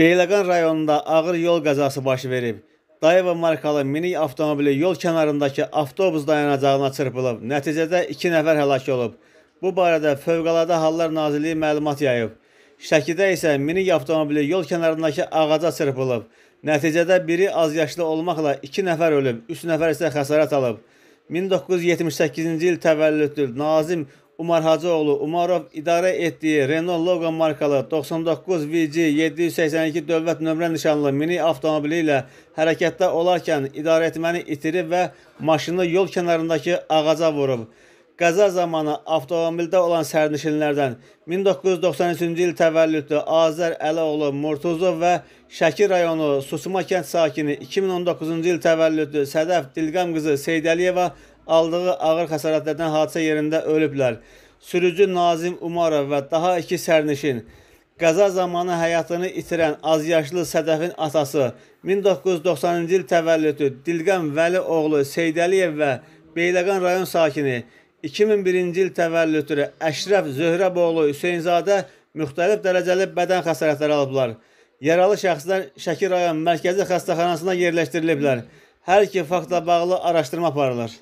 Beyləqan rayonunda ağır yol qəzası baş verib. Dayeva markalı minik avtomobili yol kənarındakı avtobus dayanacağına çırpılıb. Nəticədə 2 nəfər həlak olub. Bu barədə Fövqəladə Hallar Nazirliyi məlumat yayıb. Şəkidə isə minik avtomobili yol kənarındakı ağaca çırpılıb. Nəticədə biri azyaşlı olmaqla 2 nəfər ölüb, 3 nəfər isə xəsarət alıb. 1978-ci il təvəllüdlü Nazim Umar Hacıoğlu Umarov idarə etdiyi Renault Logan markalı 99 VG 782 dövlət nömrə nişanlı mini avtomobili ilə hərəkətdə olarkən idarəetməni itirib və maşını yol kənarındakı ağaca vurub. Qəza zamanı avtomobildə olan sərnişinlərdən 1993-cü il təvəllüdlü Azər Əlioğlu Murtuzov və Şəki rayonu Susuma kənd sakini 2019-cu il təvəllüdlü Sədəf Dilqam qızı Seydəliyeva aldığı ağır xəsarətlərdən hadisə yerində ölüblər. Sürücü Nazim Umarov və daha iki sərnişin qəza zamanı həyatını itirən azyaşlı Sədəfin atası 1990-cı il təvəllüdlü Dilqam Vəli oğlu Seydəliyev və Beyləqan rayon sakini 2001-ci il təvəllüdlü Əşrəf Zöhrəboğlu Hüseynzadə müxtəlif dərəcəli bədən xəsarətləri alıblar. Yaralı şəxslər Şəki rayon mərkəzi xəstəxanasına yerləşdiriliblər. Hər iki faktla bağlı araşdırma aparılır.